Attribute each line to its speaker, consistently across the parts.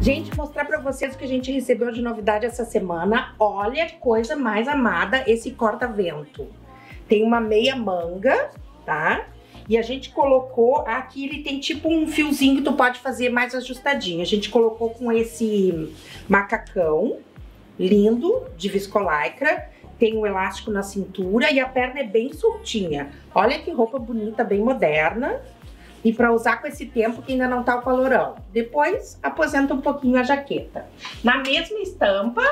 Speaker 1: Gente, mostrar pra vocês o que a gente recebeu de novidade essa semana. Olha que coisa mais amada esse corta-vento. Tem uma meia manga, tá? E a gente colocou, aqui ele tem tipo um fiozinho que tu pode fazer mais ajustadinho. A gente colocou com esse macacão lindo de viscolaicra. Tem um elástico na cintura e a perna é bem soltinha. Olha que roupa bonita, bem moderna e para usar com esse tempo que ainda não tá o calorão. Depois aposenta um pouquinho a jaqueta. Na mesma estampa,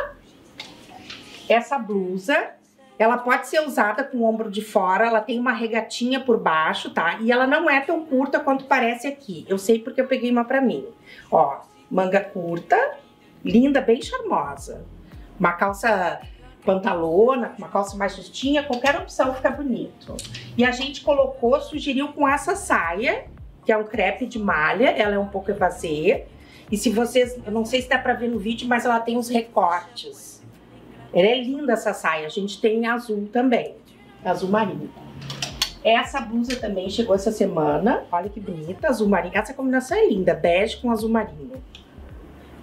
Speaker 1: essa blusa, ela pode ser usada com o ombro de fora, ela tem uma regatinha por baixo, tá? E ela não é tão curta quanto parece aqui. Eu sei porque eu peguei uma pra mim. Ó, manga curta, linda, bem charmosa. Uma calça pantalona, uma calça mais justinha, qualquer opção fica bonito. E a gente colocou, sugeriu com essa saia, que é um crepe de malha, ela é um pouco evasê. E se vocês, eu não sei se dá pra ver no vídeo, mas ela tem uns recortes. Ela é linda essa saia, a gente tem em azul também, azul marinho. Essa blusa também chegou essa semana, olha que bonita, azul marinho. Essa combinação é linda, bege com azul marinho.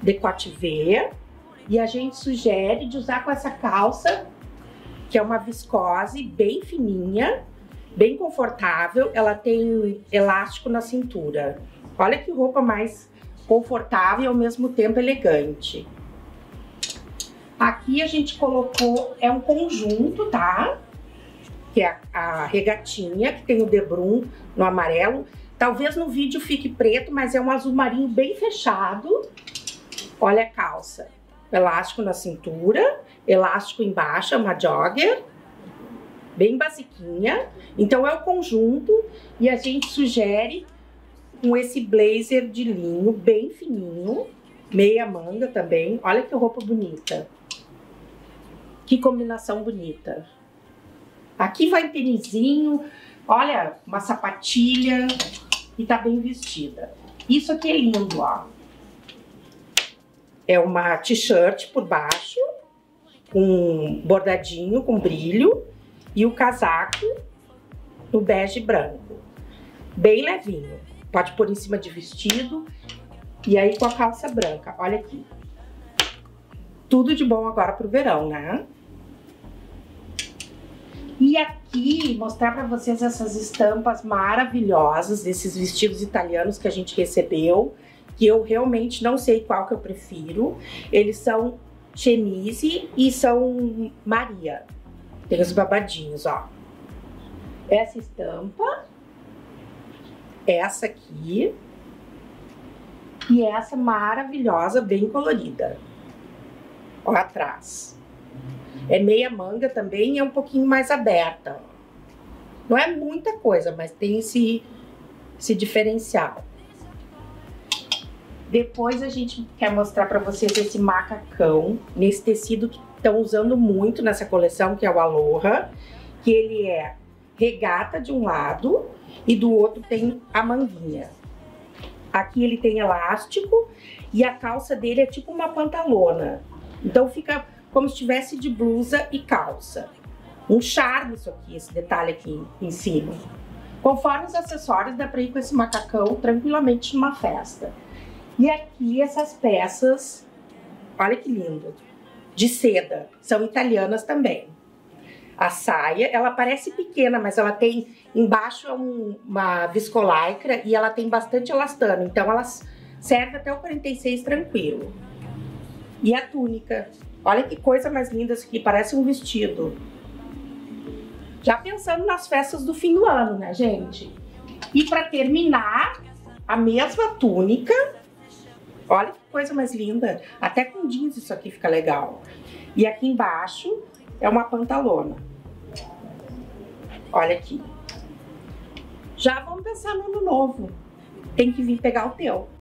Speaker 1: Decote V. E a gente sugere de usar com essa calça, que é uma viscose bem fininha, bem confortável, ela tem elástico na cintura. Olha que roupa mais confortável e ao mesmo tempo elegante. Aqui a gente colocou, é um conjunto, tá? Que é a, regatinha, que tem o debrum no amarelo. Talvez no vídeo fique preto, mas é um azul marinho bem fechado. Olha a calça. Elástico na cintura, elástico embaixo, é uma jogger bem basiquinha. Então é o conjunto e a gente sugere com esse blazer de linho bem fininho, meia manga também. Olha que roupa bonita. Que combinação bonita. Aqui vai um tênisinho, olha, uma sapatilha e tá bem vestida. Isso aqui é lindo, ó. É uma t-shirt por baixo, com bordadinho, com brilho e o casaco no bege branco. Bem levinho. Pode pôr em cima de vestido. E aí com a calça branca. Olha aqui. Tudo de bom agora pro verão, né? E aqui, mostrar para vocês essas estampas maravilhosas desses vestidos italianos que a gente recebeu, que eu realmente não sei qual que eu prefiro. Eles são chemise e são Maria. Tem os babadinhos, ó. Essa estampa, essa aqui e essa maravilhosa, bem colorida. Ó, atrás. É meia manga também é um pouquinho mais aberta. Não é muita coisa, mas tem esse, esse diferencial. Depois a gente quer mostrar para vocês esse macacão, nesse tecido que estão usando muito nessa coleção, que é o Aloha, que ele é regata de um lado e do outro tem a manguinha. Aqui ele tem elástico e a calça dele é tipo uma pantalona. Então fica como se estivesse de blusa e calça. Um charme isso aqui, esse detalhe aqui em cima. Conforme os acessórios, dá pra ir com esse macacão tranquilamente numa festa. E aqui essas peças, olha que lindo de seda. São italianas também. A saia, ela parece pequena, mas ela tem embaixo um, uma viscolaicra e ela tem bastante elastano, então ela serve até o 46 tranquilo. E a túnica, olha que coisa mais linda isso aqui, parece um vestido. Já pensando nas festas do fim do ano, né, gente? E para terminar, a mesma túnica Olha que coisa mais linda. Até com jeans isso aqui fica legal. E aqui embaixo é uma pantalona. Olha aqui. Já vamos pensar no ano novo. Tem que vir pegar o teu.